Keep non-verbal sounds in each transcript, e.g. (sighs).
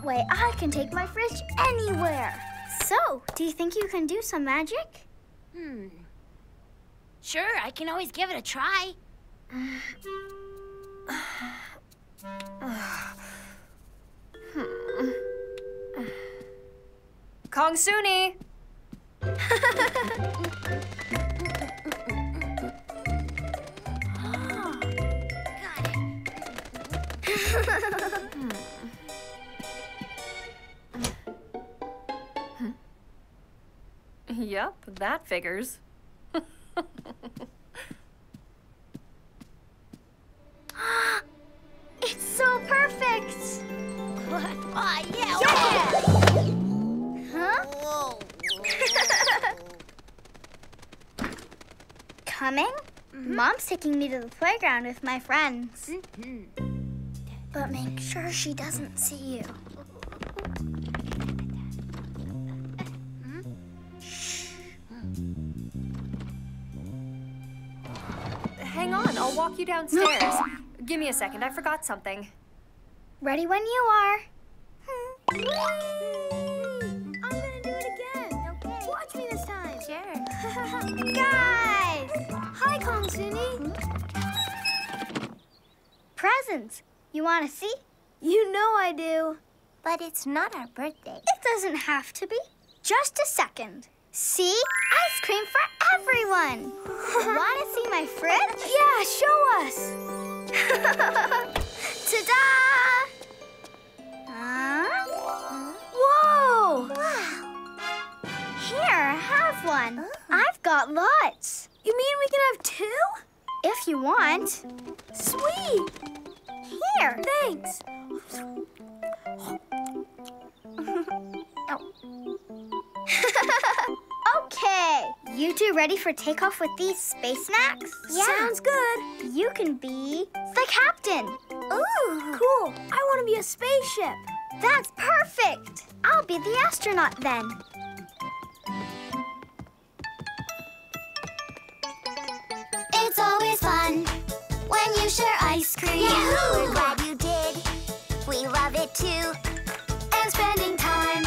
That way I can take my fridge anywhere. So, do you think you can do some magic? Hmm. Sure, I can always give it a try. Kongsuni! (laughs) Yep, that figures. (gasps) It's so perfect! oh, yeah. yeah! Huh? (laughs) Coming? Mm-hmm. Mom's taking me to the playground with my friends. Mm-hmm. But make sure she doesn't see you. You downstairs. (gasps) Give me a second, I forgot something. Ready when you are. Hmm. I'm gonna do it again. Okay. Watch me this time. Sure. (laughs) Guys! Hi, Kongsuni. Presents. You want to see? You know I do. But it's not our birthday. It doesn't have to be. Just a second. See? Ice cream for everyone. (laughs) Want to see my fridge? Yeah, show us. (laughs) Ta-da! Huh? Whoa! Wow! Here, have one. Oh. I've got lots. You mean we can have two? If you want. Sweet. Here. Thanks. (laughs) Oh. Okay. You two ready for takeoff with these space snacks? Yeah. Sounds good. You can be the captain. Ooh. Cool. I want to be a spaceship. That's perfect. I'll be the astronaut then. It's always fun when you share ice cream. We're glad you did. We love it too. And spending time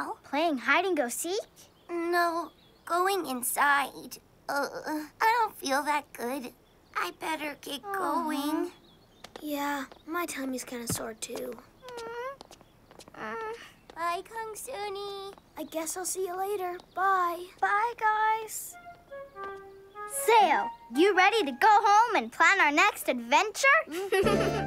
now? Playing hide and go seek? No, going inside. Uh, I don't feel that good. I better get going. Yeah, my tummy's kind of sore too. Bye, Kongsuni. I guess I'll see you later. Bye. Bye, guys. Sail, you ready to go home and plan our next adventure? (laughs)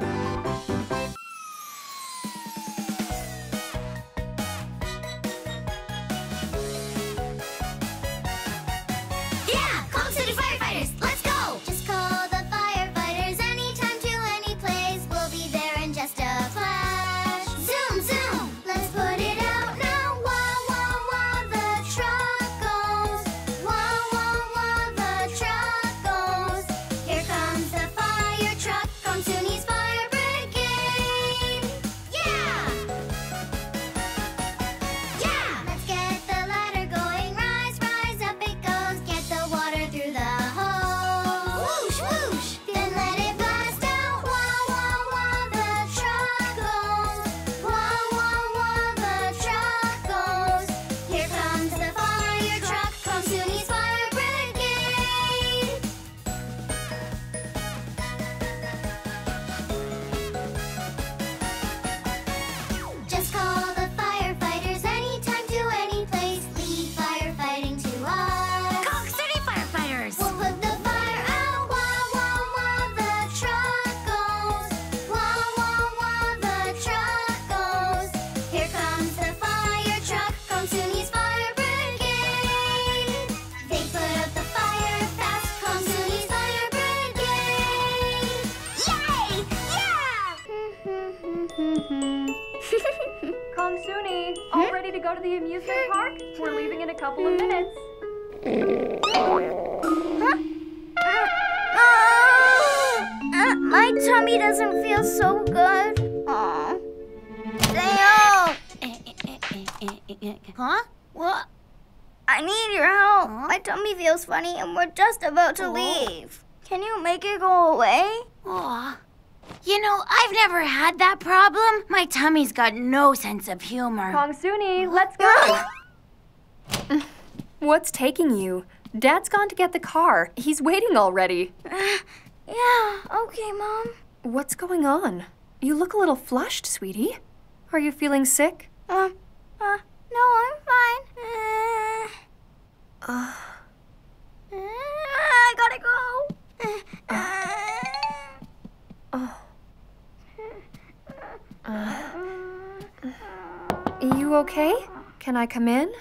(laughs) Kongsuni, all ready to go to the amusement park? We're leaving in a couple of minutes. Uh, (gasps) my tummy doesn't feel so good. Aw. Dale, Huh? What? I need your help. My tummy feels funny and we're just about to leave. Can you make it go away? Aw. You know, I've never had that problem. My tummy's got no sense of humor. Kongsuni, let's go. (laughs) What's taking you? Dad's gone to get the car. He's waiting already. (sighs) Yeah, okay, Mom. What's going on? You look a little flushed, sweetie. Are you feeling sick? Uh, uh, no, I'm fine. Uh, Uh, uh, I gotta go. Uh. You okay? Can I come in?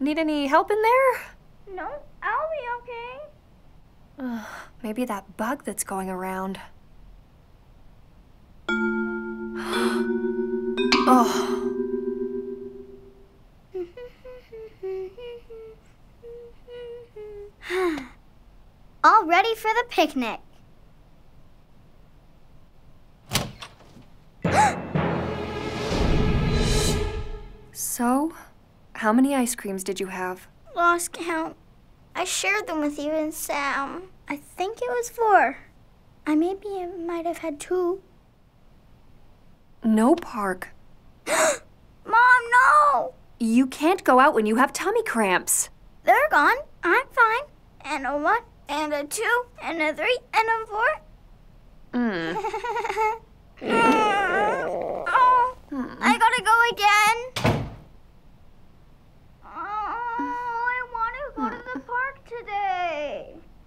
Need any help in there? no, I'll be okay. Uh, maybe that bug that's going around. (gasps) oh, (sighs) All ready for the picnic. So how many ice creams did you have? Lost count. I shared them with you and Sam. I think it was four. I maybe might have had two. No, Park. (gasps) Mom, no! You can't go out when you have tummy cramps. They're gone. I'm fine. And a one, and a two, and a three, and a four. Mm. (laughs) oh, I gotta go again. Oh, I want to go to the park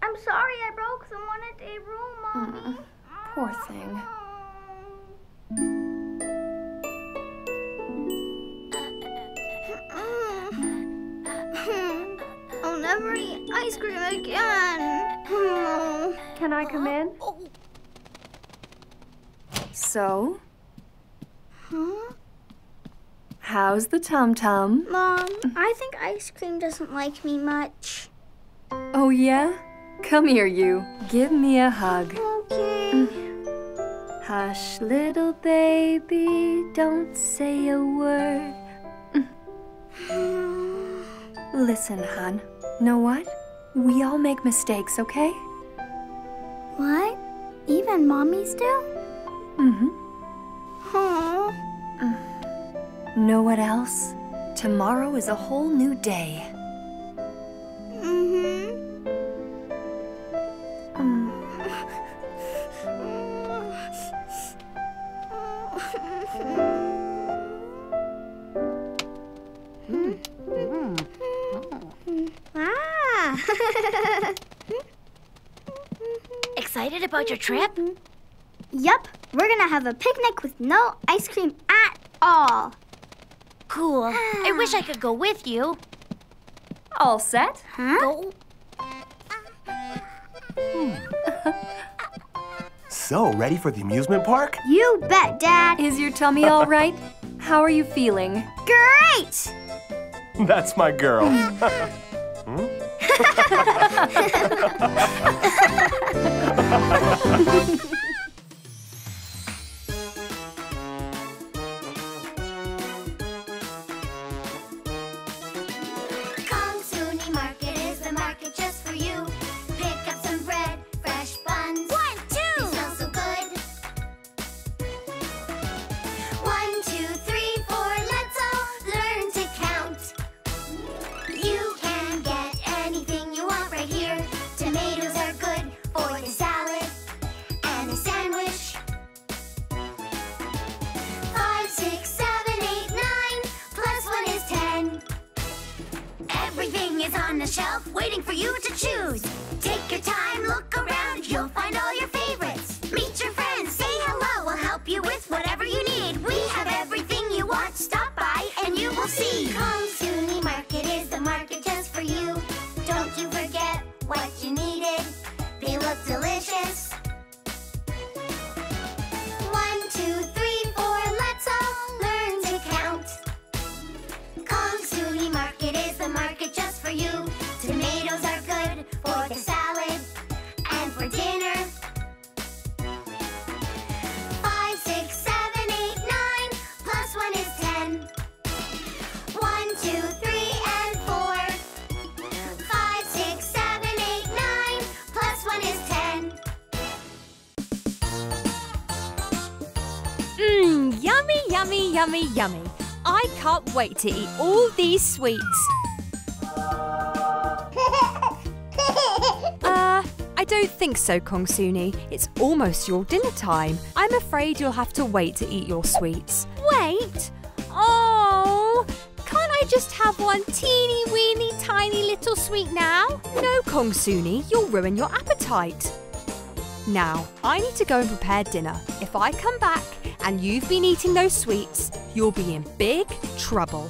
I'm sorry I broke the one a rule, Mommy. Uh-uh. Poor thing. (laughs) I'll never eat ice cream again. (laughs) Can I come in? So, Huh? how's the tum tum? Mom, I think ice cream doesn't like me much. Oh, yeah? Come here, you. Give me a hug. Okay. Hush, little baby, don't say a word. Listen, hon. Know what? We all make mistakes, okay? What? Even mommies do? Mm-hmm. Huh? Know what else? Tomorrow is a whole new day. (laughs) Excited about your trip? yup, we're gonna have a picnic with no ice cream at all. Cool. I wish I could go with you. All set? Huh? Go. Hmm. So, ready for the amusement park? You bet, Dad. Is your tummy all (laughs) right? How are you feeling? Great! That's my girl. (laughs) Ha ha ha ha ha! Yummy, yummy. I can't wait to eat all these sweets. (laughs) Uh, I don't think so, Kongsuni. It's almost your dinner time. I'm afraid you'll have to wait to eat your sweets. Wait? Oh, can't I just have one teeny weeny tiny little sweet now? No, Kongsuni, you'll ruin your appetite. Now, I need to go and prepare dinner. If I come back and you've been eating those sweets, you'll be in big trouble.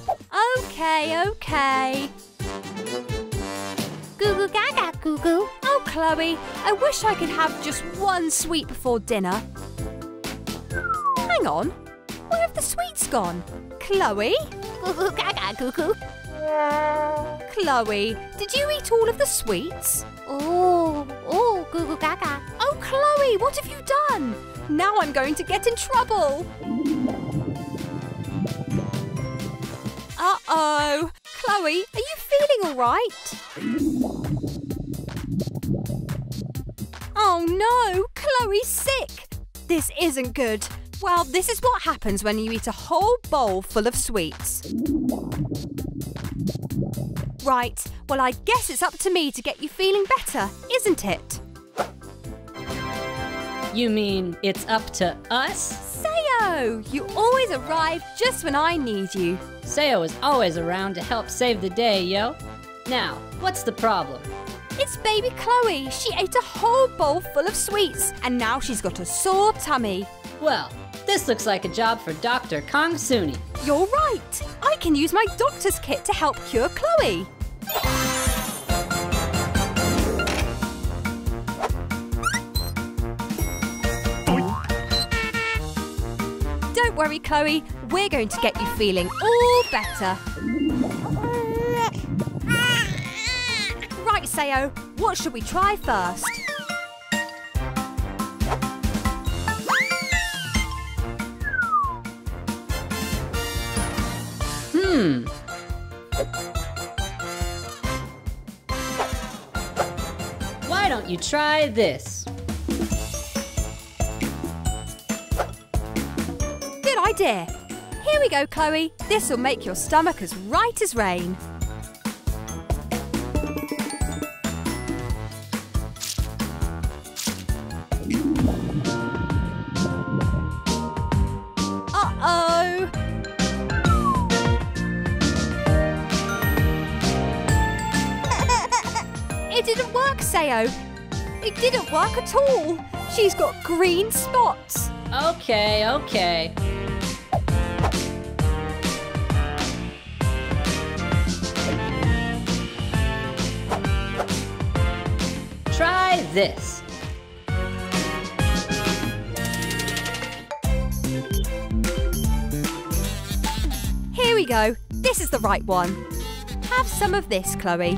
Okay, okay. Goo goo gaga goo goo. Oh, Chloe, I wish I could have just one sweet before dinner. Hang on, where have the sweets gone? Chloe? Goo goo gaga goo goo. Chloe, did you eat all of the sweets? Oh, oh, goo goo gaga. Oh, Chloe, what have you done? Now I'm going to get in trouble. Uh oh. Chloe, are you feeling all right? Oh no, Chloe's sick. This isn't good. Well, this is what happens when you eat a whole bowl full of sweets. Right, well, I guess it's up to me to get you feeling better, isn't it? You mean it's up to us? Sayo, you always arrive just when I need you. Sayo is always around to help save the day, yo. Now, what's the problem? It's baby Chloe. She ate a whole bowl full of sweets and now she's got a sore tummy. Well, this looks like a job for Dr. Kong Suni. You're right. I can use my doctor's kit to help cure Chloe. Don't worry, Chloe. We're going to get you feeling all better. Right, Sayo. What should we try first? Hmm. Why don't you try this? Idea. Here we go, Chloe. This will make your stomach as right as rain. Uh-oh. It didn't work, Sayo. It didn't work at all. She's got green spots. Okay, okay. This. Here we go. This is the right one. Have some of this, Chloe.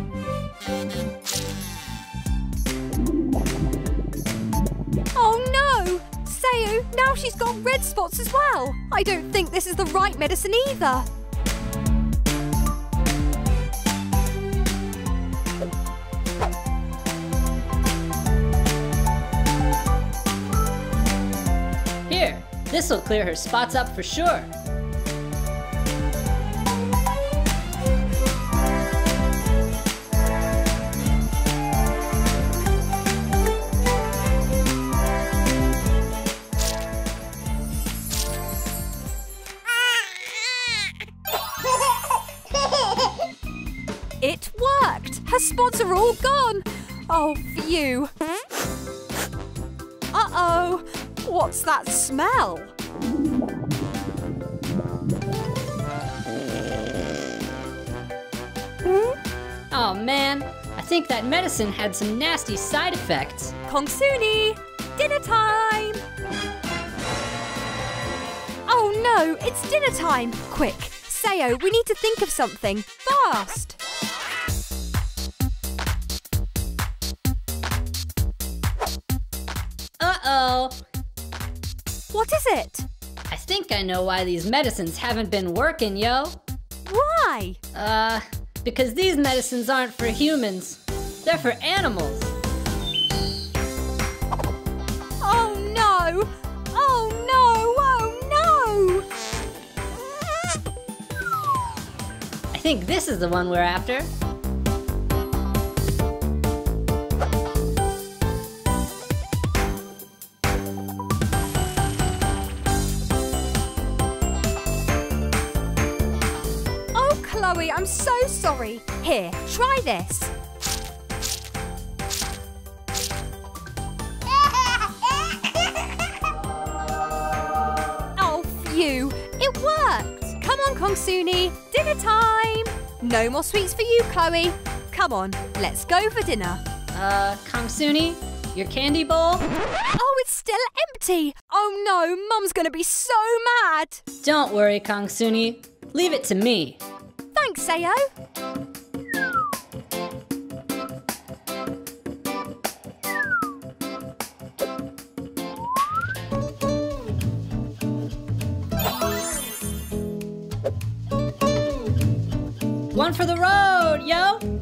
Oh no! Sayo, now she's got red spots as well. I don't think this is the right medicine either. This'll clear her spots up for sure. It worked! Her spots are all gone! Oh, phew! What's that smell? Hmm? Oh man, I think that medicine had some nasty side effects. Kongsuni! Dinner time! Oh no, it's dinner time! Quick, Sayo, we need to think of something. Fast! Uh-oh. What is it? I think I know why these medicines haven't been working, yo. Why? Uh, because these medicines aren't for humans. They're for animals. Oh no! Oh no! Oh no! I think this is the one we're after. I'm so sorry. Here, try this. (laughs) Oh, phew. It worked. Come on, Kongsuni. Dinner time. No more sweets for you, Chloe. Come on, let's go for dinner. Uh, Kongsuni, your candy bowl? Oh, it's still empty. Oh no, Mum's gonna be so mad. Don't worry, Kongsuni. Leave it to me. Thanks, Sayo. One for the road, yo!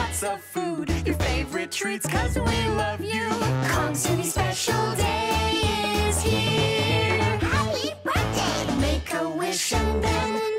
Lots of food. Your favorite treats, cause we love you. Kongsuni special day is here. Happy birthday! Make a wish and then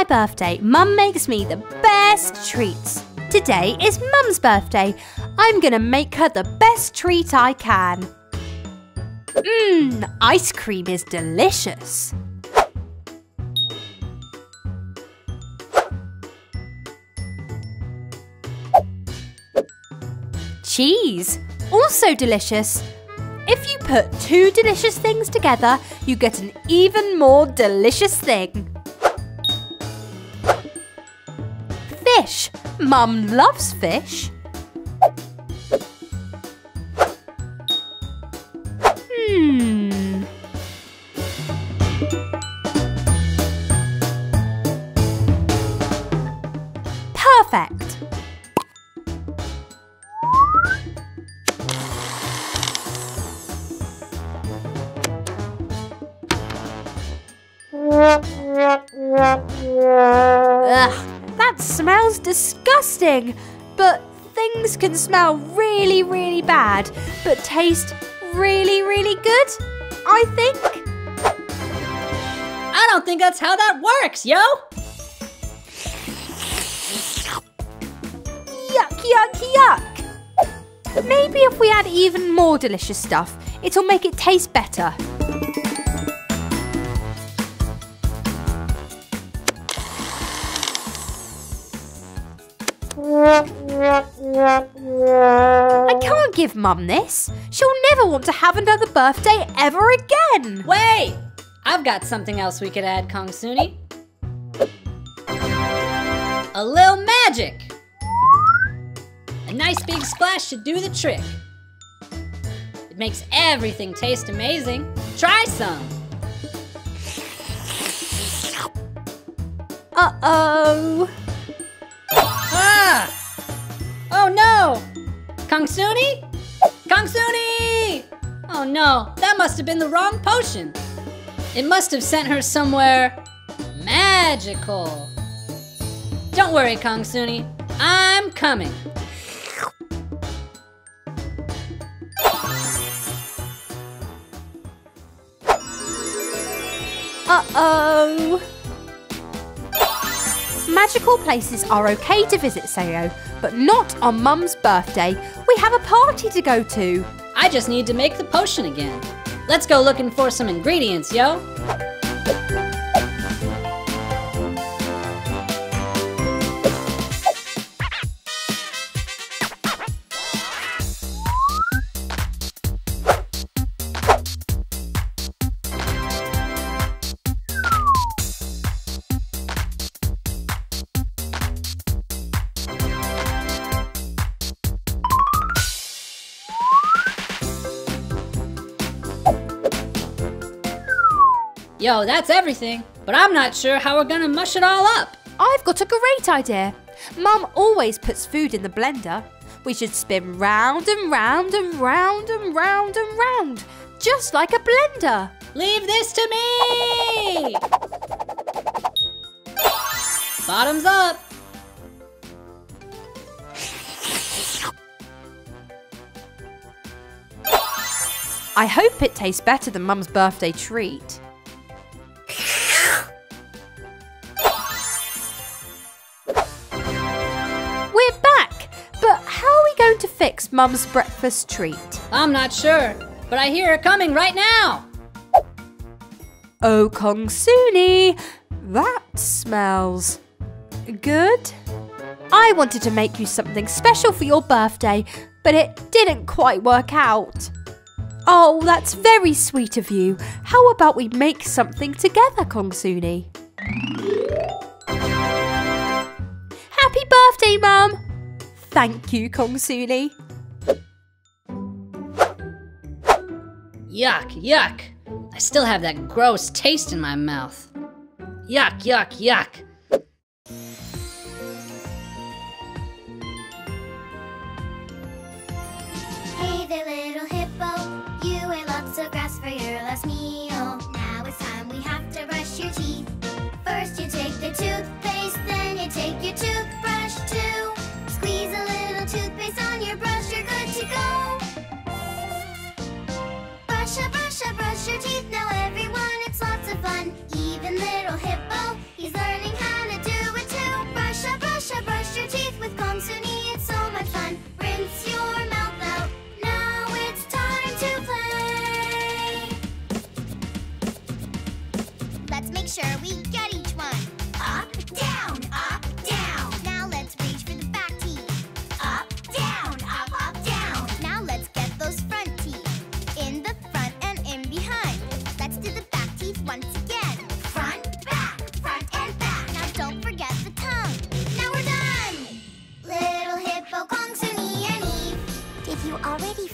my birthday, Mum makes me the best treats. Today is Mum's birthday. I'm gonna make her the best treat I can. Mmm, ice cream is delicious. Cheese, also delicious. If you put two delicious things together, you get an even more delicious thing. Mum loves fish. Disgusting. But things can smell really, really bad, but taste really, really good, I think. I don't think that's how that works, yo! Yuck, yuck, yuck. Maybe if we add even more delicious stuff, it'll make it taste better. Give Mum this. She'll never want to have another birthday ever again. Wait! I've got something else we could add, Kong Suni. A little magic! A nice big splash should do the trick. It makes everything taste amazing. Try some! Uh oh. Ah! Oh no! Kongsuni? Kongsuni! Oh no, that must have been the wrong potion. It must have sent her somewhere magical. Don't worry, Kong Suni, I'm coming. Uh-oh. Magical places are okay to visit, Sayo, but not on Mum's birthday have a party to go to. I just need to make the potion again. Let's go looking for some ingredients, yo. Yo, that's everything, but I'm not sure how we're gonna mush it all up. I've got a great idea. Mum always puts food in the blender. We should spin round and round and round and round and round, just like a blender. Leave this to me! Bottoms up! I hope it tastes better than Mum's birthday treat. Fix Mum's breakfast treat? I'm not sure, but I hear it coming right now. Oh, Kong Suni, that smells good. I wanted to make you something special for your birthday, but it didn't quite work out. Oh, that's very sweet of you. How about we make something together, Kong Suni? Happy birthday, Mum! Thank you, Kong Yuck, yuck. I still have that gross taste in my mouth. Yuck, yuck, yuck.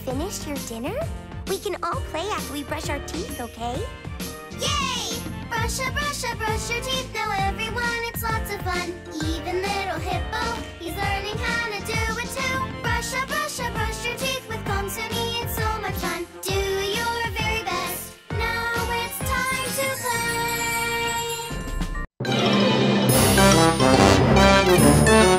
finished your dinner? We can all play after we brush our teeth, okay? Yay! Brush a brush a brush your teeth now, everyone. It's lots of fun. Even little Hippo, he's learning how to do it too. Brush a brush a brush your teeth with Kong Suni. It's so much fun. Do your very best. Now it's time to play.